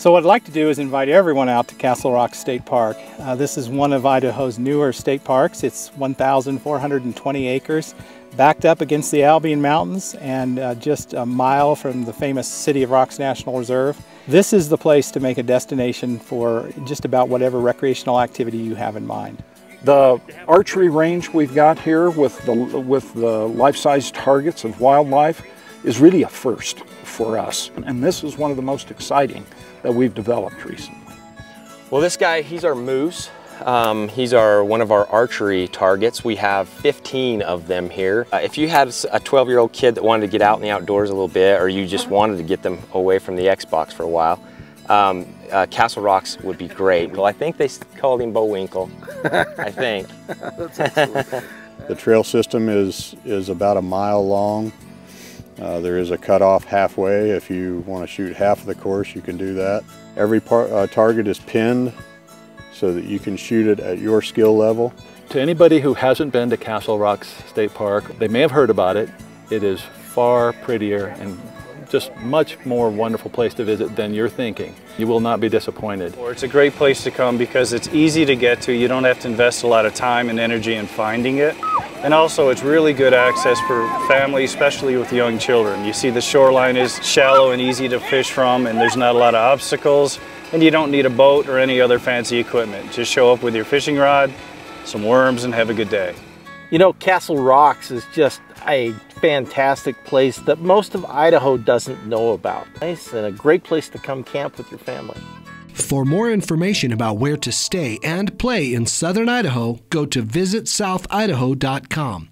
So what I'd like to do is invite everyone out to Castle Rocks State Park. Uh, this is one of Idaho's newer state parks. It's 1,420 acres, backed up against the Albion Mountains and uh, just a mile from the famous City of Rocks National Reserve. This is the place to make a destination for just about whatever recreational activity you have in mind. The archery range we've got here with the, with the life-size targets of wildlife is really a first for us. And this is one of the most exciting that we've developed recently. Well, this guy, he's our moose. Um, he's our one of our archery targets. We have 15 of them here. Uh, if you had a 12-year-old kid that wanted to get out in the outdoors a little bit, or you just wanted to get them away from the Xbox for a while, um, uh, Castle Rocks would be great. Well, I think they called him Winkle. I think. the trail system is, is about a mile long. Uh, there is a cutoff halfway. If you want to shoot half of the course, you can do that. Every uh, target is pinned so that you can shoot it at your skill level. To anybody who hasn't been to Castle Rocks State Park, they may have heard about it. It is far prettier and just much more wonderful place to visit than you're thinking. You will not be disappointed. Or it's a great place to come because it's easy to get to. You don't have to invest a lot of time and energy in finding it. And also it's really good access for families, especially with young children. You see the shoreline is shallow and easy to fish from and there's not a lot of obstacles and you don't need a boat or any other fancy equipment. Just show up with your fishing rod, some worms and have a good day. You know, Castle Rocks is just a fantastic place that most of Idaho doesn't know about. Nice and a great place to come camp with your family. For more information about where to stay and play in southern Idaho, go to visitsouthIdaho.com.